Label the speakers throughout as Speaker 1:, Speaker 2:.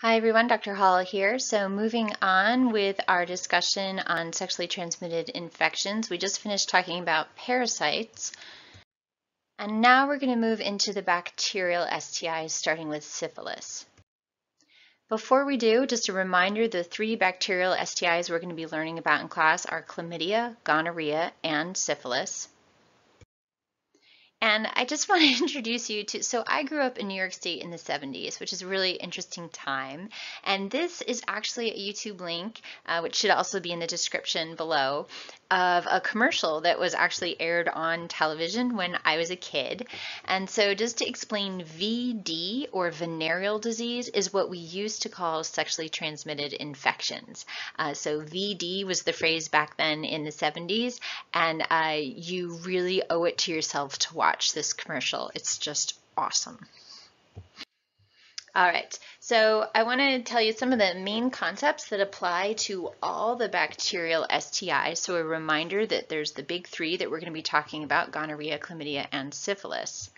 Speaker 1: Hi everyone, Dr. Hall here. So moving on with our discussion on sexually transmitted infections, we just finished talking about parasites. And now we're going to move into the bacterial STIs, starting with syphilis. Before we do, just a reminder, the three bacterial STIs we're going to be learning about in class are chlamydia, gonorrhea, and syphilis. And I just want to introduce you to, so I grew up in New York State in the 70s, which is a really interesting time. And this is actually a YouTube link, uh, which should also be in the description below, of a commercial that was actually aired on television when I was a kid. And so just to explain VD or venereal disease is what we used to call sexually transmitted infections. Uh, so VD was the phrase back then in the 70s and uh, you really owe it to yourself to watch this commercial. It's just awesome. All right, so I want to tell you some of the main concepts that apply to all the bacterial STIs. So a reminder that there's the big three that we're going to be talking about, gonorrhea, chlamydia, and syphilis.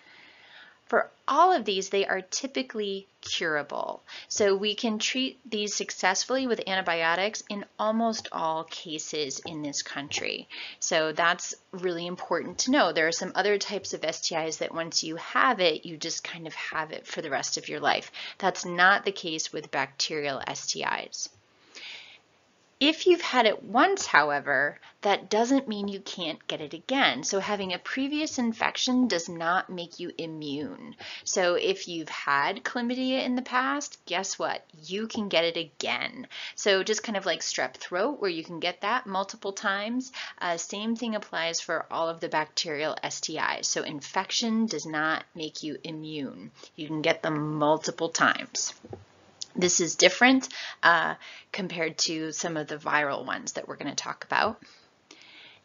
Speaker 1: For all of these, they are typically curable. So we can treat these successfully with antibiotics in almost all cases in this country. So that's really important to know. There are some other types of STIs that once you have it, you just kind of have it for the rest of your life. That's not the case with bacterial STIs. If you've had it once, however, that doesn't mean you can't get it again. So having a previous infection does not make you immune. So if you've had chlamydia in the past, guess what? You can get it again. So just kind of like strep throat, where you can get that multiple times, uh, same thing applies for all of the bacterial STIs. So infection does not make you immune. You can get them multiple times. This is different uh, compared to some of the viral ones that we're going to talk about.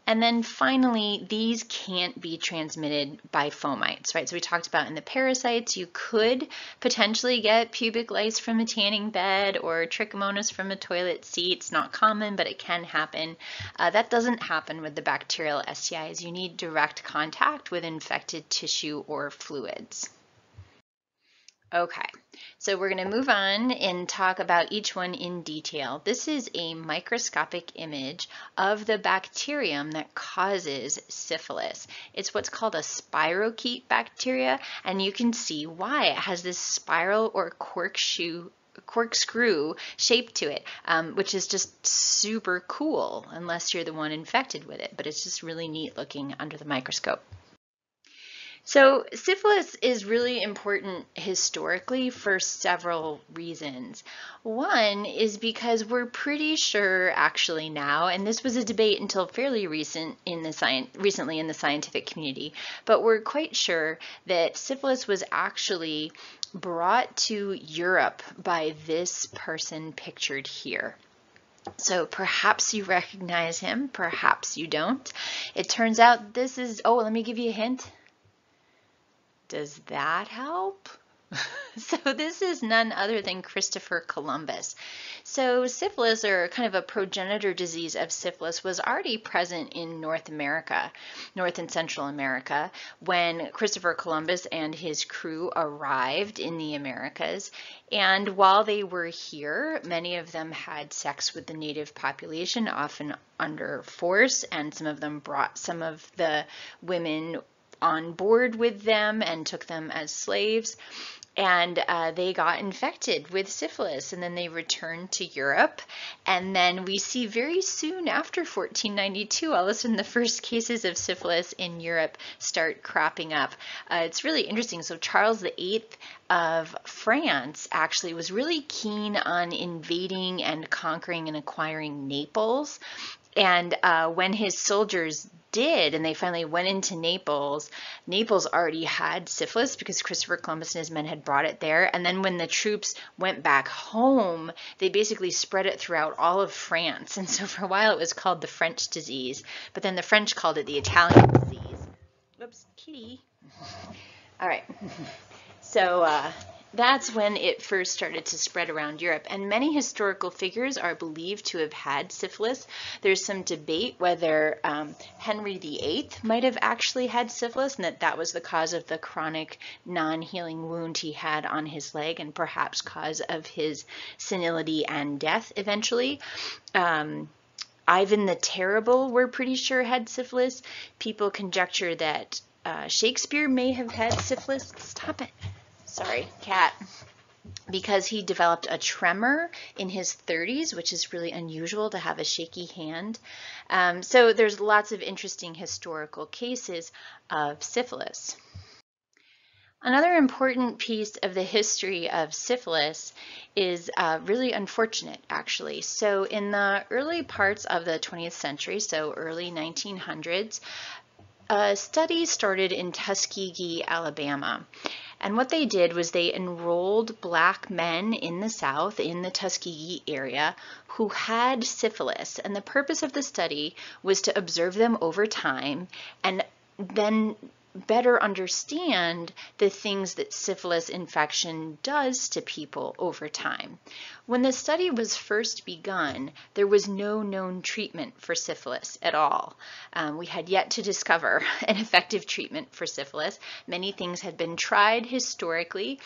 Speaker 1: And then finally, these can't be transmitted by fomites, right? So we talked about in the parasites, you could potentially get pubic lice from a tanning bed or trichomonas from a toilet seat. It's not common, but it can happen. Uh, that doesn't happen with the bacterial STIs. You need direct contact with infected tissue or fluids. Okay, so we're going to move on and talk about each one in detail. This is a microscopic image of the bacterium that causes syphilis. It's what's called a spirochete bacteria, and you can see why it has this spiral or corkscrew corkscrew shape to it, um, which is just super cool unless you're the one infected with it, but it's just really neat looking under the microscope. So syphilis is really important historically for several reasons. One is because we're pretty sure actually now, and this was a debate until fairly recent in the science, recently in the scientific community, but we're quite sure that syphilis was actually brought to Europe by this person pictured here. So perhaps you recognize him, perhaps you don't. It turns out this is, oh, let me give you a hint. Does that help? so this is none other than Christopher Columbus. So syphilis, or kind of a progenitor disease of syphilis, was already present in North America, North and Central America, when Christopher Columbus and his crew arrived in the Americas. And while they were here, many of them had sex with the native population, often under force, and some of them brought some of the women on board with them and took them as slaves. And uh, they got infected with syphilis and then they returned to Europe. And then we see very soon after 1492, all of a sudden the first cases of syphilis in Europe start cropping up. Uh, it's really interesting. So Charles VIII of France actually was really keen on invading and conquering and acquiring Naples. And uh, when his soldiers did, and they finally went into Naples, Naples already had syphilis because Christopher Columbus and his men had brought it there. And then when the troops went back home, they basically spread it throughout all of France. And so for a while it was called the French disease, but then the French called it the Italian disease. Whoops, kitty. All right. So, uh, that's when it first started to spread around Europe. And many historical figures are believed to have had syphilis. There's some debate whether um, Henry VIII might have actually had syphilis and that that was the cause of the chronic non-healing wound he had on his leg and perhaps cause of his senility and death eventually. Um, Ivan the Terrible, we're pretty sure, had syphilis. People conjecture that uh, Shakespeare may have had syphilis. Stop it sorry, cat, because he developed a tremor in his 30s, which is really unusual to have a shaky hand. Um, so there's lots of interesting historical cases of syphilis. Another important piece of the history of syphilis is uh, really unfortunate, actually. So in the early parts of the 20th century, so early 1900s, a study started in Tuskegee, Alabama. And what they did was they enrolled black men in the South, in the Tuskegee area, who had syphilis. And the purpose of the study was to observe them over time and then better understand the things that syphilis infection does to people over time. When the study was first begun, there was no known treatment for syphilis at all. Um, we had yet to discover an effective treatment for syphilis. Many things had been tried historically,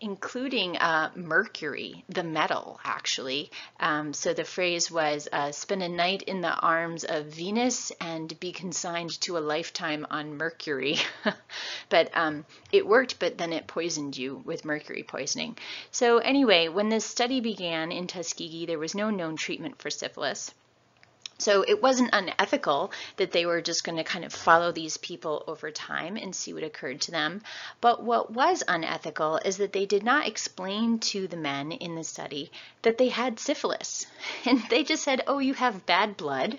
Speaker 1: including uh, mercury, the metal, actually. Um, so the phrase was uh, spend a night in the arms of Venus and be consigned to a lifetime on mercury. but um, it worked, but then it poisoned you with mercury poisoning. So anyway, when this study began in Tuskegee, there was no known treatment for syphilis. So it wasn't unethical that they were just going to kind of follow these people over time and see what occurred to them. But what was unethical is that they did not explain to the men in the study that they had syphilis. And they just said, oh, you have bad blood.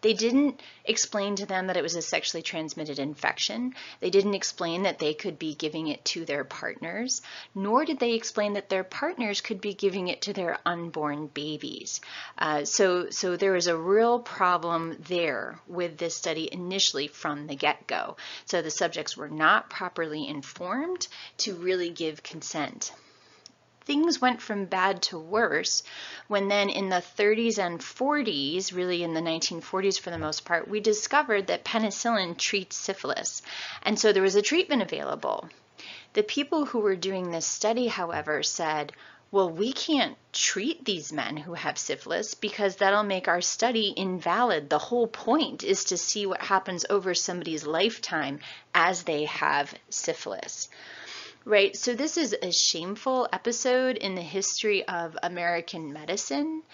Speaker 1: They didn't explain to them that it was a sexually transmitted infection. They didn't explain that they could be giving it to their partners, nor did they explain that their partners could be giving it to their unborn babies. Uh, so, so there was a real problem there with this study initially from the get-go. So the subjects were not properly informed to really give consent things went from bad to worse when then in the 30s and 40s, really in the 1940s for the most part, we discovered that penicillin treats syphilis. And so there was a treatment available. The people who were doing this study, however, said, well, we can't treat these men who have syphilis because that'll make our study invalid. The whole point is to see what happens over somebody's lifetime as they have syphilis. Right, so this is a shameful episode in the history of American medicine.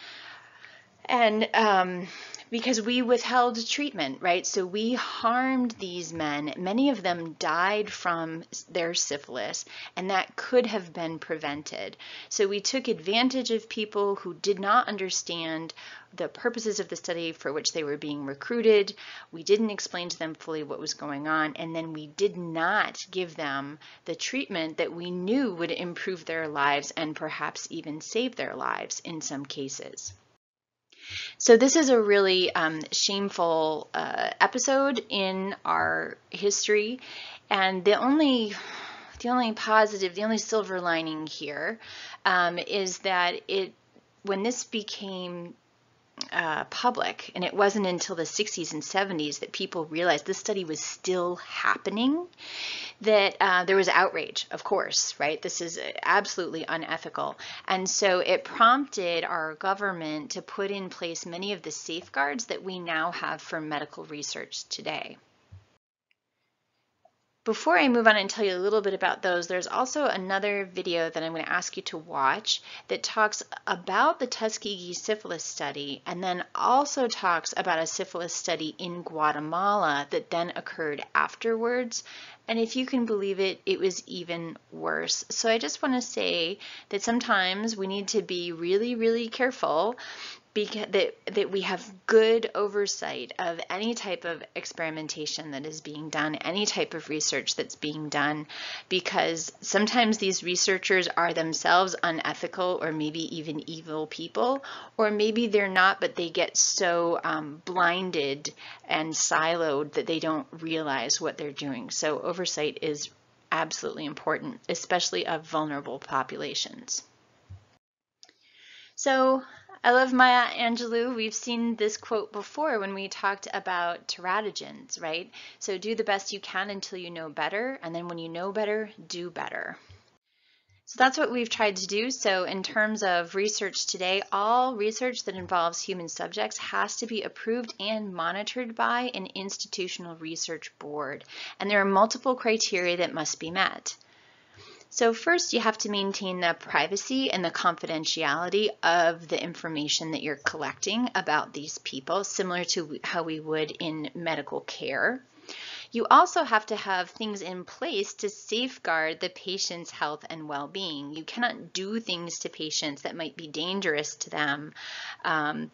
Speaker 1: And um, because we withheld treatment, right? So we harmed these men. Many of them died from their syphilis, and that could have been prevented. So we took advantage of people who did not understand the purposes of the study for which they were being recruited. We didn't explain to them fully what was going on, and then we did not give them the treatment that we knew would improve their lives and perhaps even save their lives in some cases. So this is a really um, shameful uh, episode in our history, and the only the only positive, the only silver lining here um, is that it when this became uh, public, and it wasn't until the 60s and 70s that people realized this study was still happening, that uh, there was outrage, of course, right? This is absolutely unethical. And so it prompted our government to put in place many of the safeguards that we now have for medical research today. Before I move on and tell you a little bit about those, there's also another video that I'm going to ask you to watch that talks about the Tuskegee syphilis study and then also talks about a syphilis study in Guatemala that then occurred afterwards. And if you can believe it, it was even worse. So I just want to say that sometimes we need to be really, really careful because that, that we have good oversight of any type of experimentation that is being done, any type of research that's being done, because sometimes these researchers are themselves unethical or maybe even evil people, or maybe they're not, but they get so um, blinded and siloed that they don't realize what they're doing. So oversight is absolutely important, especially of vulnerable populations. So I love Maya Angelou. We've seen this quote before when we talked about teratogens, right? So do the best you can until you know better, and then when you know better, do better. So that's what we've tried to do. So in terms of research today, all research that involves human subjects has to be approved and monitored by an institutional research board. And there are multiple criteria that must be met. So first you have to maintain the privacy and the confidentiality of the information that you're collecting about these people, similar to how we would in medical care. You also have to have things in place to safeguard the patient's health and well-being. You cannot do things to patients that might be dangerous to them um,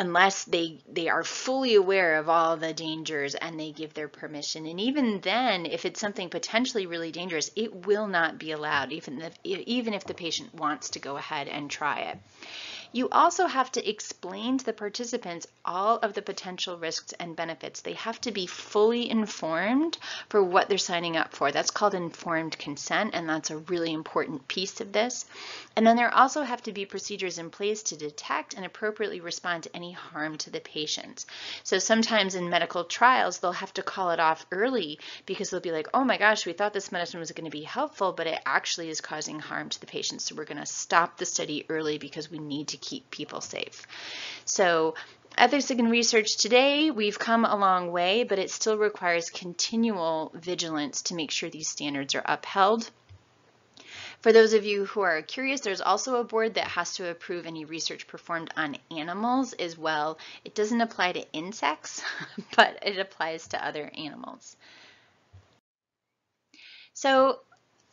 Speaker 1: unless they they are fully aware of all the dangers and they give their permission. And even then if it's something potentially really dangerous it will not be allowed even if even if the patient wants to go ahead and try it you also have to explain to the participants all of the potential risks and benefits. They have to be fully informed for what they're signing up for. That's called informed consent, and that's a really important piece of this. And then there also have to be procedures in place to detect and appropriately respond to any harm to the patients. So sometimes in medical trials, they'll have to call it off early because they'll be like, oh my gosh, we thought this medicine was going to be helpful, but it actually is causing harm to the patient. So we're going to stop the study early because we need to keep people safe. So ethics in research today, we've come a long way, but it still requires continual vigilance to make sure these standards are upheld. For those of you who are curious, there's also a board that has to approve any research performed on animals as well. It doesn't apply to insects, but it applies to other animals. So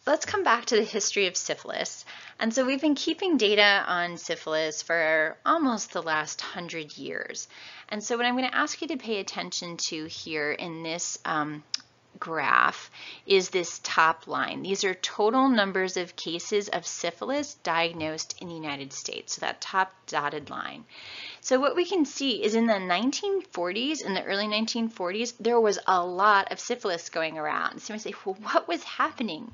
Speaker 1: let's come back to the history of syphilis. And so we've been keeping data on syphilis for almost the last hundred years. And so what I'm going to ask you to pay attention to here in this um, graph is this top line. These are total numbers of cases of syphilis diagnosed in the United States, so that top dotted line. So what we can see is in the 1940s, in the early 1940s, there was a lot of syphilis going around. So you might say, well, what was happening?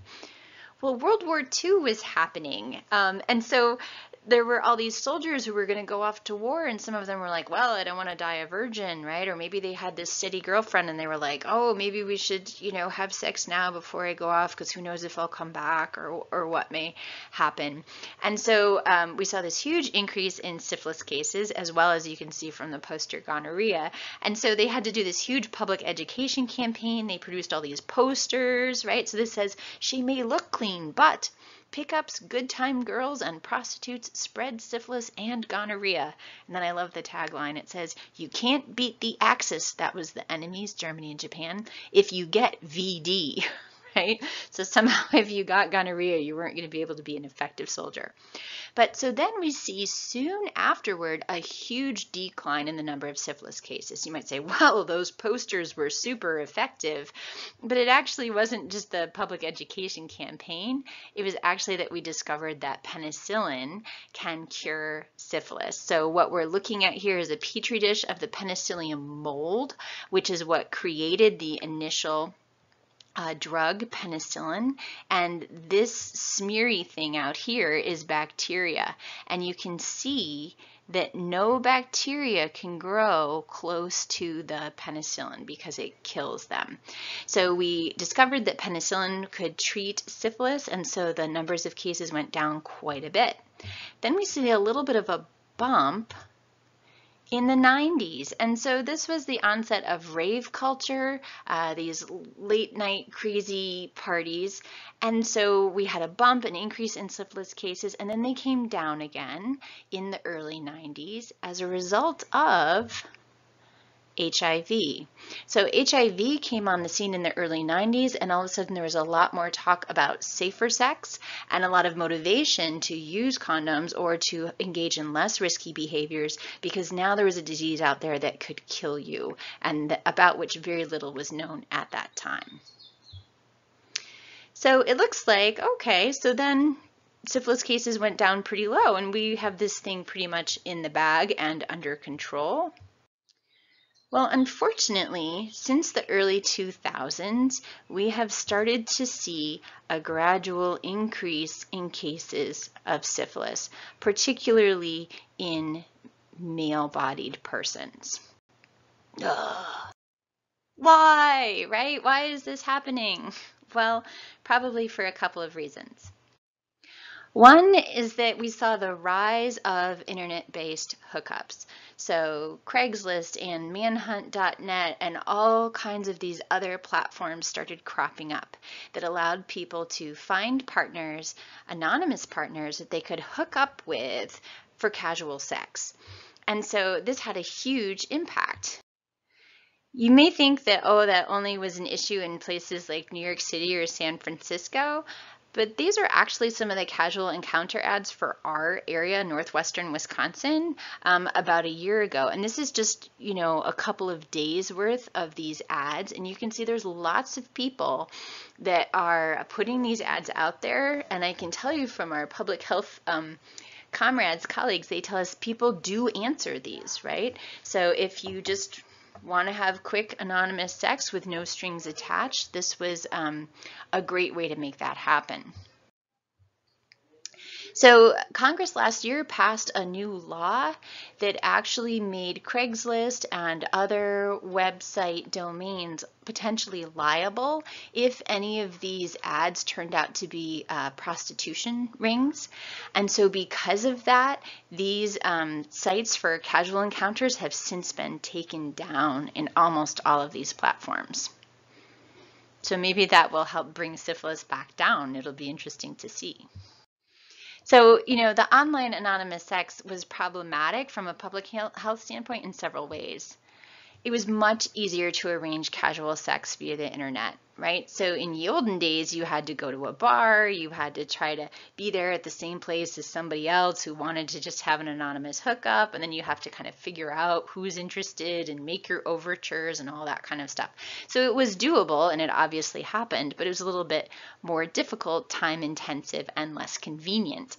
Speaker 1: Well, World War II was happening. Um, and so there were all these soldiers who were going to go off to war and some of them were like well i don't want to die a virgin right? Or maybe they had this steady girlfriend and they were like oh maybe we should you know have sex now before i go off because who knows if i'll come back or, or what may happen. And so um, we saw this huge increase in syphilis cases as well as you can see from the poster gonorrhea. And so they had to do this huge public education campaign. They produced all these posters right? So this says she may look clean but Pickups, good time girls, and prostitutes spread syphilis and gonorrhea. And then I love the tagline. It says, You can't beat the Axis, that was the enemies, Germany and Japan, if you get VD. right? So somehow if you got gonorrhea, you weren't going to be able to be an effective soldier. But so then we see soon afterward a huge decline in the number of syphilis cases. You might say, well, those posters were super effective, but it actually wasn't just the public education campaign. It was actually that we discovered that penicillin can cure syphilis. So what we're looking at here is a petri dish of the penicillium mold, which is what created the initial uh, drug, penicillin, and this smeary thing out here is bacteria. And you can see that no bacteria can grow close to the penicillin because it kills them. So we discovered that penicillin could treat syphilis, and so the numbers of cases went down quite a bit. Then we see a little bit of a bump in the 90s. And so this was the onset of rave culture, uh, these late night crazy parties. And so we had a bump, an increase in syphilis cases, and then they came down again in the early 90s as a result of HIV. So HIV came on the scene in the early 90s and all of a sudden there was a lot more talk about safer sex and a lot of motivation to use condoms or to engage in less risky behaviors because now there was a disease out there that could kill you and about which very little was known at that time. So it looks like, okay, so then syphilis cases went down pretty low and we have this thing pretty much in the bag and under control. Well, unfortunately, since the early 2000s, we have started to see a gradual increase in cases of syphilis, particularly in male-bodied persons. Ugh. Why, right? Why is this happening? Well, probably for a couple of reasons. One is that we saw the rise of internet-based hookups. So Craigslist and Manhunt.net and all kinds of these other platforms started cropping up that allowed people to find partners, anonymous partners that they could hook up with for casual sex. And so this had a huge impact. You may think that, oh, that only was an issue in places like New York City or San Francisco, but these are actually some of the casual encounter ads for our area, Northwestern Wisconsin, um, about a year ago. And this is just, you know, a couple of days worth of these ads. And you can see there's lots of people that are putting these ads out there. And I can tell you from our public health um, comrades, colleagues, they tell us people do answer these, right? So if you just want to have quick anonymous sex with no strings attached, this was um, a great way to make that happen. So Congress last year passed a new law that actually made Craigslist and other website domains potentially liable if any of these ads turned out to be uh, prostitution rings. And so because of that, these um, sites for casual encounters have since been taken down in almost all of these platforms. So maybe that will help bring syphilis back down. It'll be interesting to see. So, you know, the online anonymous sex was problematic from a public health standpoint in several ways. It was much easier to arrange casual sex via the internet right? So in the olden days, you had to go to a bar, you had to try to be there at the same place as somebody else who wanted to just have an anonymous hookup, and then you have to kind of figure out who's interested and make your overtures and all that kind of stuff. So it was doable, and it obviously happened, but it was a little bit more difficult, time intensive, and less convenient.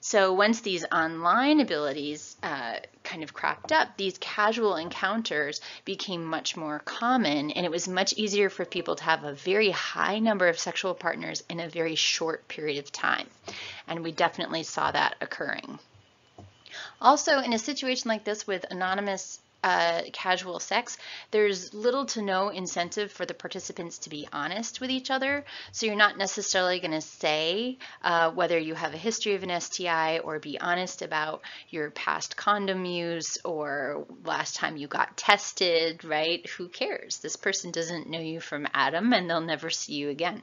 Speaker 1: So once these online abilities uh, kind of cropped up, these casual encounters became much more common, and it was much easier for people to have a very high number of sexual partners in a very short period of time. And we definitely saw that occurring. Also, in a situation like this with anonymous uh, casual sex, there's little to no incentive for the participants to be honest with each other. So you're not necessarily going to say uh, whether you have a history of an STI or be honest about your past condom use or last time you got tested, right? Who cares? This person doesn't know you from Adam and they'll never see you again.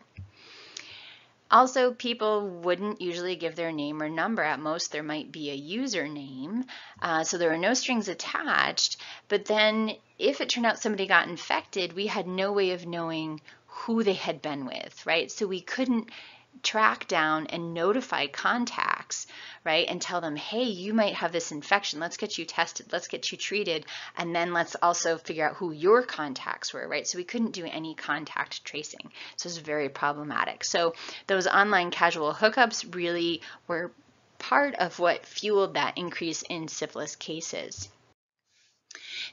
Speaker 1: Also, people wouldn't usually give their name or number. At most, there might be a username. Uh, so there are no strings attached. But then if it turned out somebody got infected, we had no way of knowing who they had been with, right? So we couldn't track down and notify contacts, right? And tell them, hey, you might have this infection. Let's get you tested. Let's get you treated. And then let's also figure out who your contacts were, right? So we couldn't do any contact tracing. So it's very problematic. So those online casual hookups really were part of what fueled that increase in syphilis cases.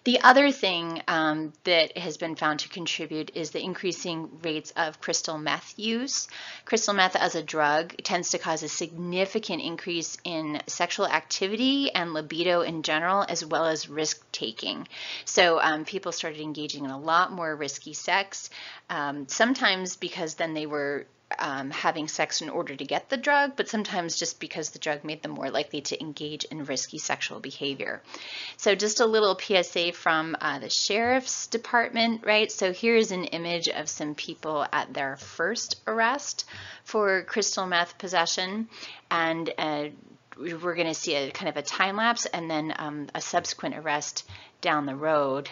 Speaker 1: The other thing um, that has been found to contribute is the increasing rates of crystal meth use. Crystal meth as a drug tends to cause a significant increase in sexual activity and libido in general, as well as risk taking. So um, people started engaging in a lot more risky sex, um, sometimes because then they were um, having sex in order to get the drug, but sometimes just because the drug made them more likely to engage in risky sexual behavior. So just a little PSA from uh, the sheriff's department, right? So here's an image of some people at their first arrest for crystal meth possession. And uh, we're going to see a kind of a time lapse and then um, a subsequent arrest down the road.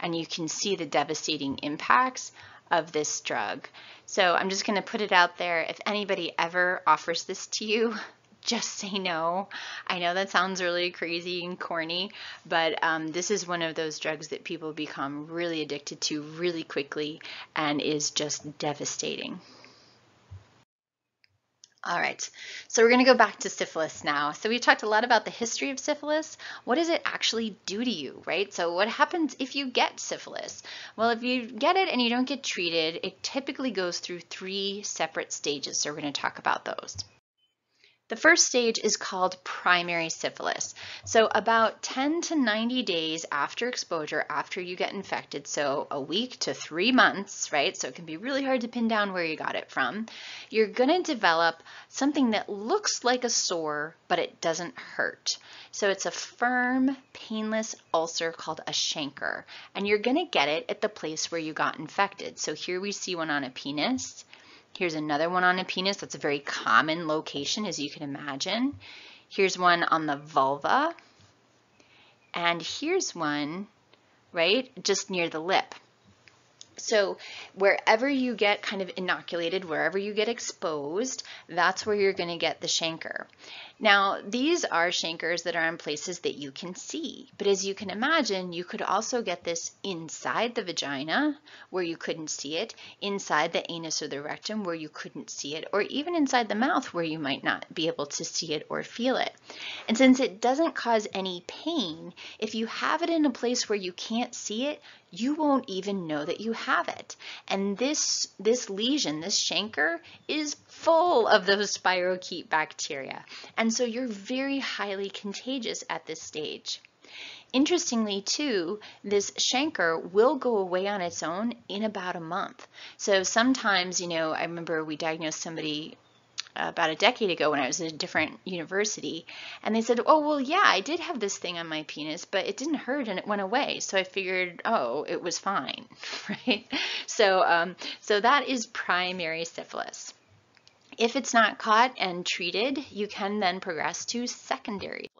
Speaker 1: And you can see the devastating impacts of this drug. So I'm just going to put it out there. If anybody ever offers this to you, just say no. I know that sounds really crazy and corny, but um, this is one of those drugs that people become really addicted to really quickly and is just devastating. All right, so we're going to go back to syphilis now. So we talked a lot about the history of syphilis. What does it actually do to you, right? So what happens if you get syphilis? Well, if you get it and you don't get treated, it typically goes through three separate stages. So we're going to talk about those. The first stage is called primary syphilis. So about 10 to 90 days after exposure, after you get infected, so a week to three months, right? So it can be really hard to pin down where you got it from. You're gonna develop something that looks like a sore, but it doesn't hurt. So it's a firm, painless ulcer called a chancre, and you're gonna get it at the place where you got infected. So here we see one on a penis. Here's another one on a penis. That's a very common location, as you can imagine. Here's one on the vulva. And here's one, right, just near the lip. So wherever you get kind of inoculated, wherever you get exposed, that's where you're going to get the chancre. Now, these are chancres that are in places that you can see, but as you can imagine, you could also get this inside the vagina where you couldn't see it, inside the anus or the rectum where you couldn't see it, or even inside the mouth where you might not be able to see it or feel it. And since it doesn't cause any pain, if you have it in a place where you can't see it, you won't even know that you have it. And this, this lesion, this chancre, is full of those spirochete bacteria. And so you're very highly contagious at this stage. Interestingly, too, this chancre will go away on its own in about a month. So sometimes, you know, I remember we diagnosed somebody about a decade ago when I was at a different university. And they said, oh, well, yeah, I did have this thing on my penis, but it didn't hurt and it went away. So I figured, oh, it was fine, right? So, um, so that is primary syphilis. If it's not caught and treated, you can then progress to secondary.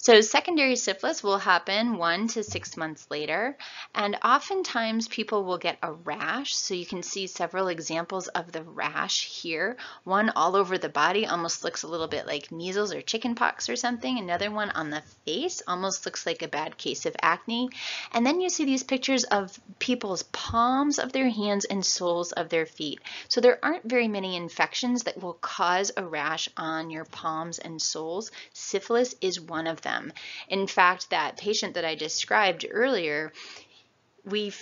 Speaker 1: So secondary syphilis will happen one to six months later, and oftentimes people will get a rash. So you can see several examples of the rash here. One all over the body almost looks a little bit like measles or chickenpox or something. Another one on the face almost looks like a bad case of acne. And then you see these pictures of people's palms of their hands and soles of their feet. So there aren't very many infections that will cause a rash on your palms and soles. Syphilis is one of them them. In fact, that patient that I described earlier, we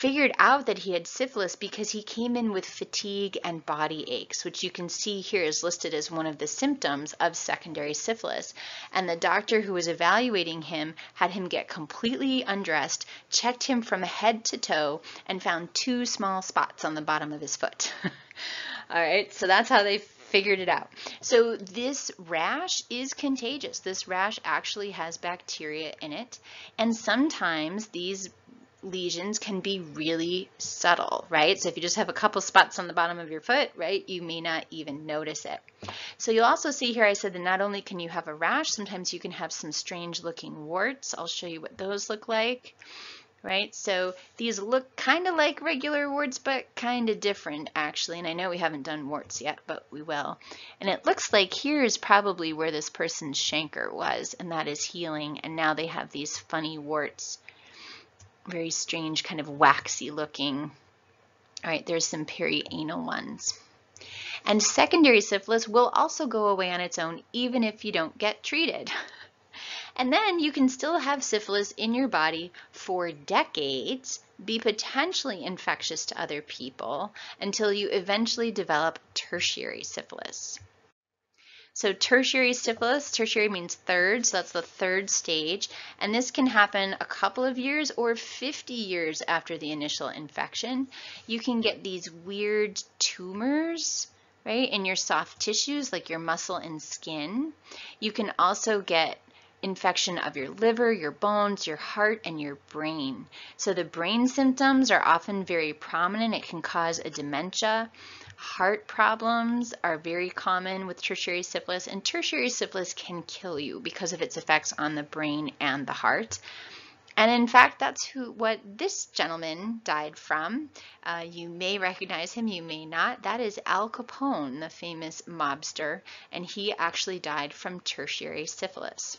Speaker 1: figured out that he had syphilis because he came in with fatigue and body aches, which you can see here is listed as one of the symptoms of secondary syphilis. And the doctor who was evaluating him had him get completely undressed, checked him from head to toe, and found two small spots on the bottom of his foot. All right, so that's how they figured it out. So this rash is contagious. This rash actually has bacteria in it. And sometimes these lesions can be really subtle, right? So if you just have a couple spots on the bottom of your foot, right, you may not even notice it. So you'll also see here I said that not only can you have a rash, sometimes you can have some strange looking warts. I'll show you what those look like right? So these look kind of like regular warts, but kind of different actually. And I know we haven't done warts yet, but we will. And it looks like here is probably where this person's chancre was, and that is healing. And now they have these funny warts, very strange, kind of waxy looking. All right, there's some perianal ones. And secondary syphilis will also go away on its own, even if you don't get treated. And then you can still have syphilis in your body for decades, be potentially infectious to other people until you eventually develop tertiary syphilis. So tertiary syphilis, tertiary means third, so that's the third stage, and this can happen a couple of years or 50 years after the initial infection. You can get these weird tumors, right, in your soft tissues like your muscle and skin. You can also get infection of your liver, your bones, your heart, and your brain. So the brain symptoms are often very prominent. It can cause a dementia. Heart problems are very common with tertiary syphilis, and tertiary syphilis can kill you because of its effects on the brain and the heart. And in fact, that's who what this gentleman died from. Uh, you may recognize him, you may not. That is Al Capone, the famous mobster, and he actually died from tertiary syphilis.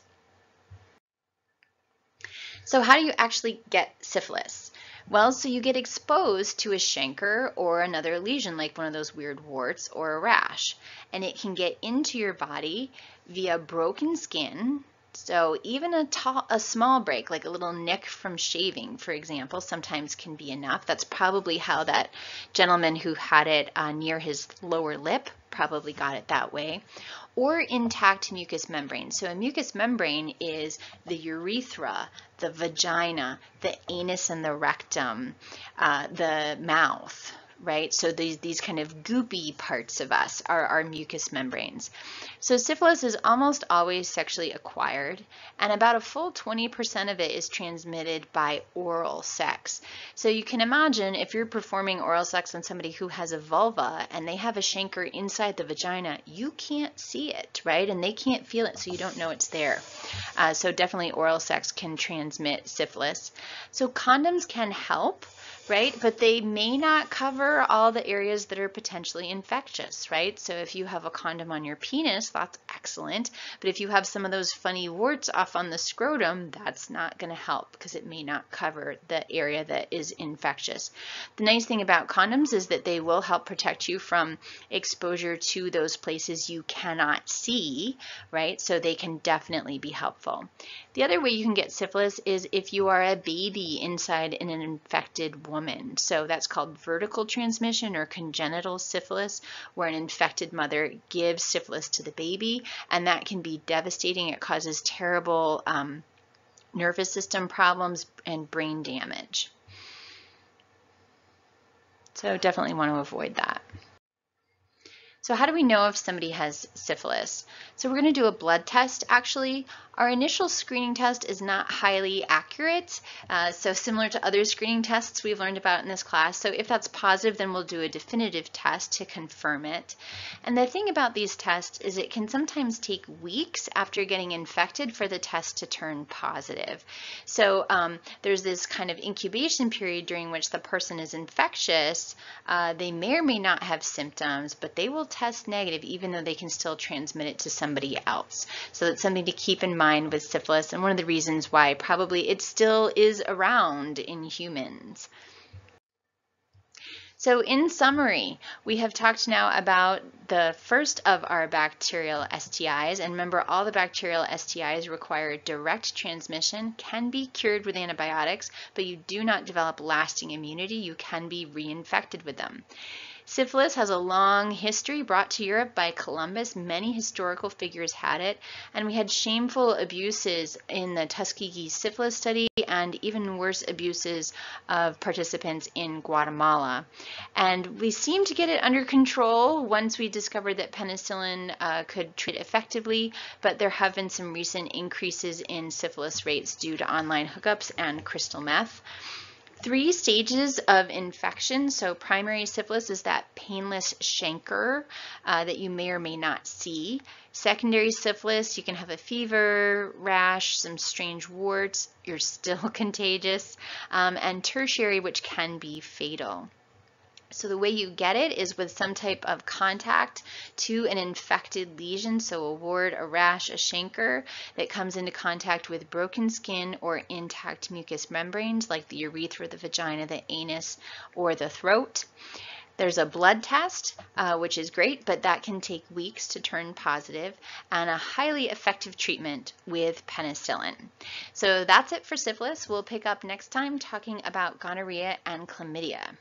Speaker 1: So how do you actually get syphilis? Well, so you get exposed to a chancre or another lesion like one of those weird warts or a rash, and it can get into your body via broken skin, so even a, a small break, like a little nick from shaving, for example, sometimes can be enough. That's probably how that gentleman who had it uh, near his lower lip probably got it that way. Or intact mucous membrane. So a mucous membrane is the urethra, the vagina, the anus and the rectum, uh, the mouth, right? So these, these kind of goopy parts of us are our mucous membranes. So syphilis is almost always sexually acquired, and about a full 20% of it is transmitted by oral sex. So you can imagine if you're performing oral sex on somebody who has a vulva and they have a chancre inside the vagina, you can't see it, right? And they can't feel it, so you don't know it's there. Uh, so definitely oral sex can transmit syphilis. So condoms can help right? But they may not cover all the areas that are potentially infectious, right? So if you have a condom on your penis, that's excellent. But if you have some of those funny warts off on the scrotum, that's not going to help because it may not cover the area that is infectious. The nice thing about condoms is that they will help protect you from exposure to those places you cannot see, right? So they can definitely be helpful. The other way you can get syphilis is if you are a baby inside an infected woman woman. So that's called vertical transmission or congenital syphilis, where an infected mother gives syphilis to the baby, and that can be devastating. It causes terrible um, nervous system problems and brain damage. So definitely want to avoid that. So how do we know if somebody has syphilis? So we're going to do a blood test actually. Our initial screening test is not highly accurate, uh, so similar to other screening tests we've learned about in this class. So if that's positive, then we'll do a definitive test to confirm it. And the thing about these tests is it can sometimes take weeks after getting infected for the test to turn positive. So um, there's this kind of incubation period during which the person is infectious. Uh, they may or may not have symptoms, but they will test negative even though they can still transmit it to somebody else. So that's something to keep in mind with syphilis and one of the reasons why probably it still is around in humans. So in summary, we have talked now about the first of our bacterial STIs, and remember all the bacterial STIs require direct transmission, can be cured with antibiotics, but you do not develop lasting immunity. You can be reinfected with them. Syphilis has a long history brought to Europe by Columbus. Many historical figures had it, and we had shameful abuses in the Tuskegee syphilis study and even worse abuses of participants in Guatemala. And we seemed to get it under control once we discovered that penicillin uh, could treat effectively, but there have been some recent increases in syphilis rates due to online hookups and crystal meth three stages of infection. So primary syphilis is that painless chancre uh, that you may or may not see. Secondary syphilis, you can have a fever, rash, some strange warts, you're still contagious, um, and tertiary, which can be fatal. So the way you get it is with some type of contact to an infected lesion, so a wart, a rash, a chancre that comes into contact with broken skin or intact mucous membranes like the urethra, the vagina, the anus, or the throat. There's a blood test, uh, which is great, but that can take weeks to turn positive, and a highly effective treatment with penicillin. So that's it for syphilis. We'll pick up next time talking about gonorrhea and chlamydia.